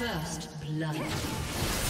First blood.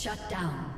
Shut down.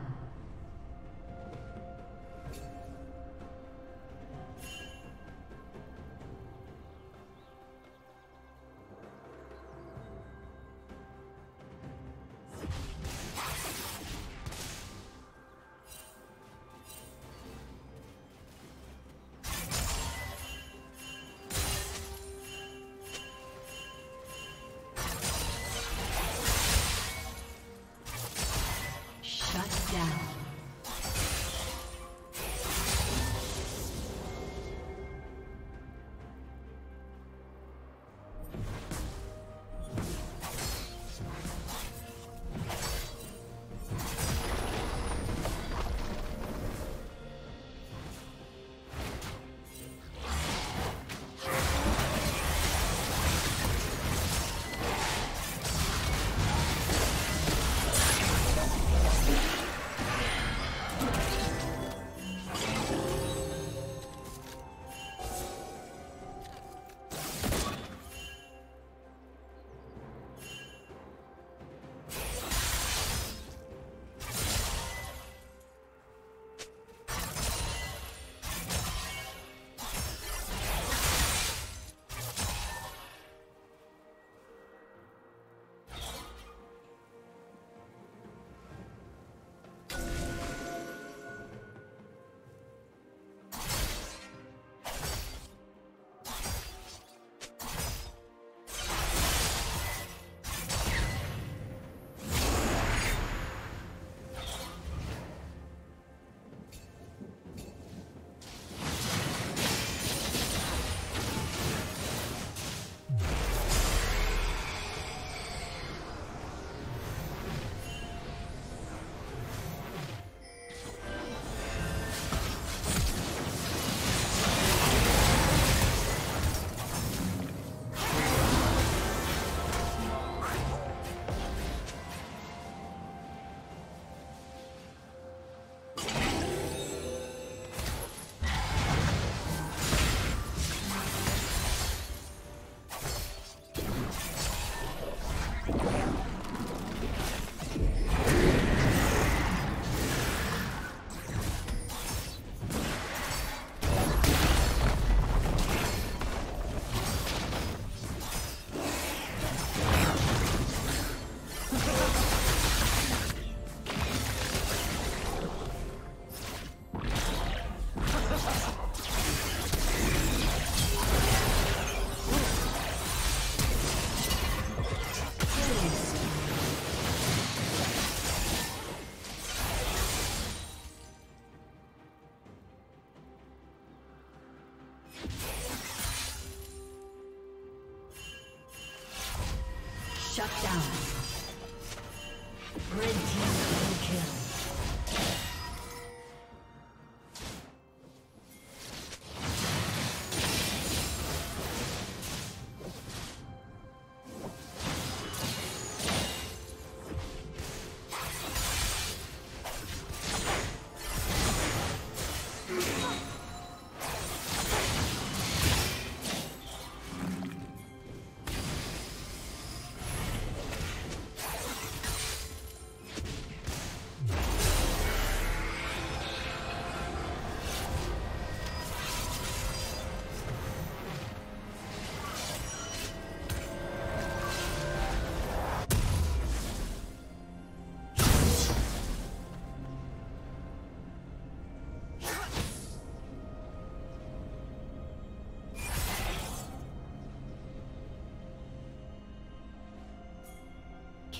Shut down.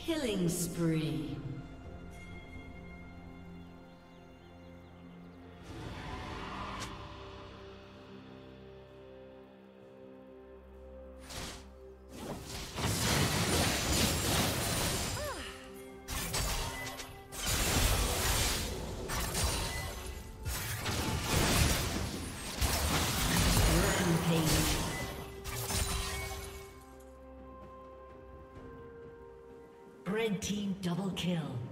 Killing spree. Team double kill.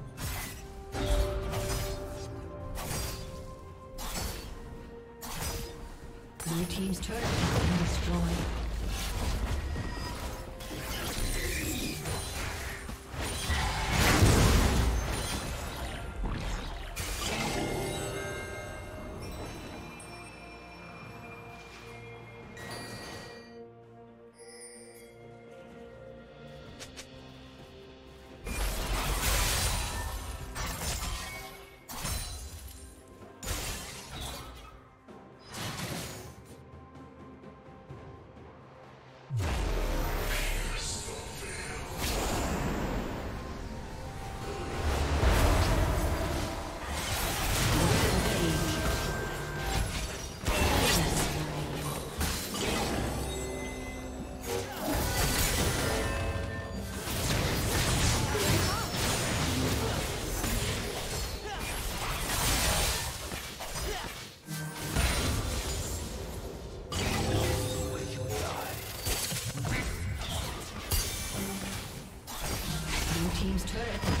turret.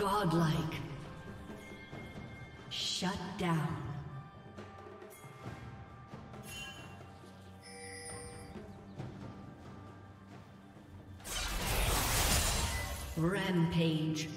Godlike. Shut down. Rampage.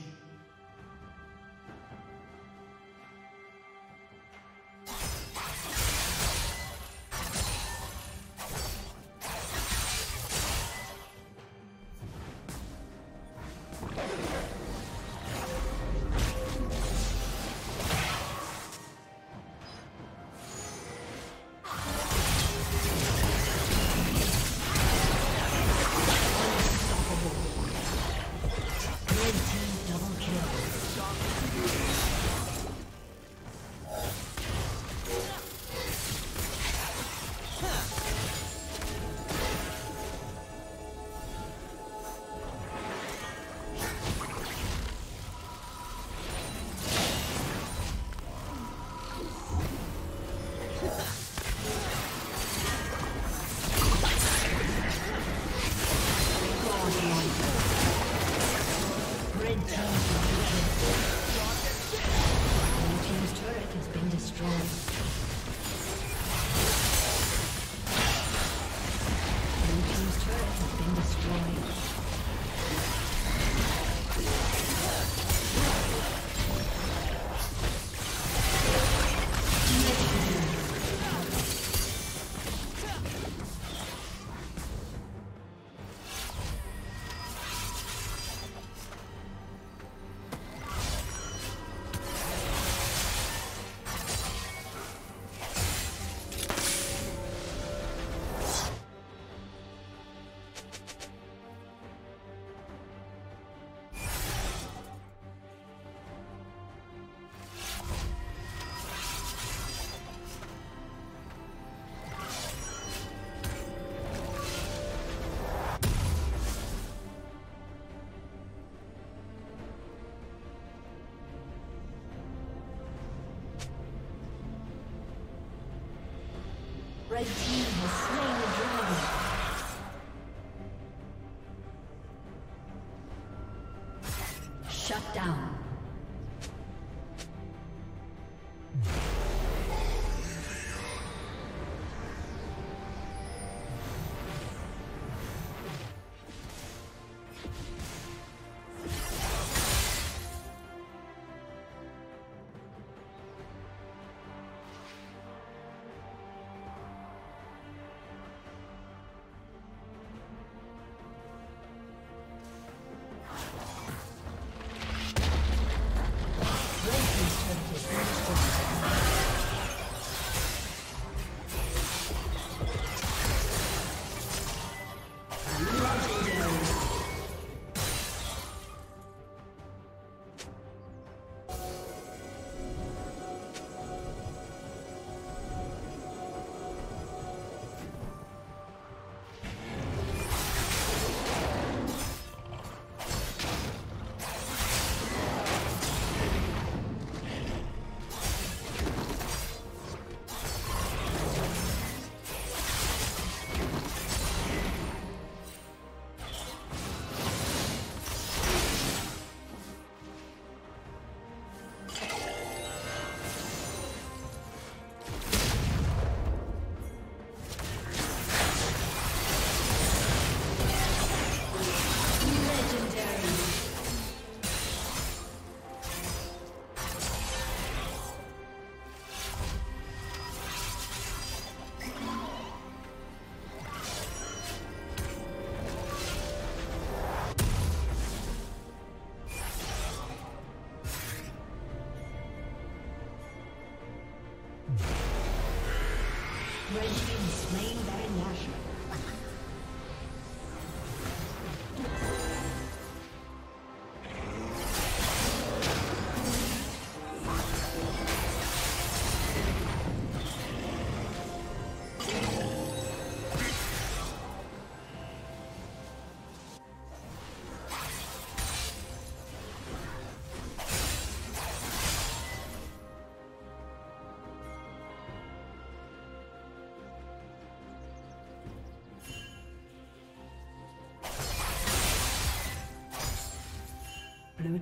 Red team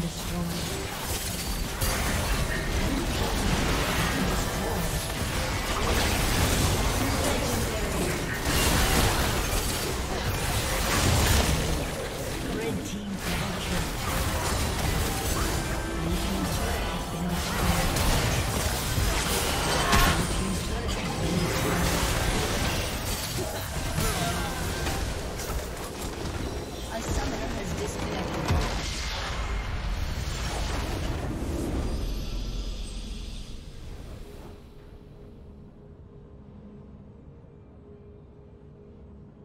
Destroyed.